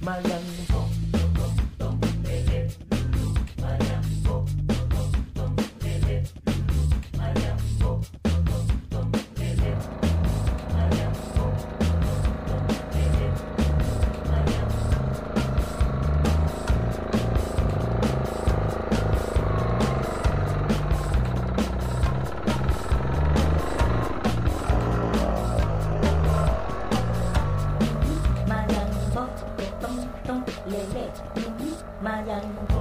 my love. Tom, tom,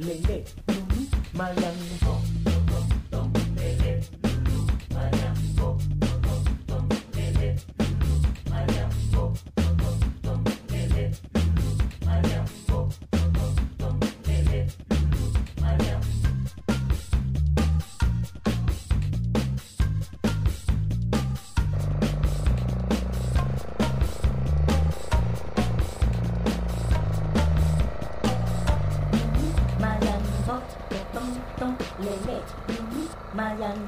lele, lulu, malang, lễ lệ mà lần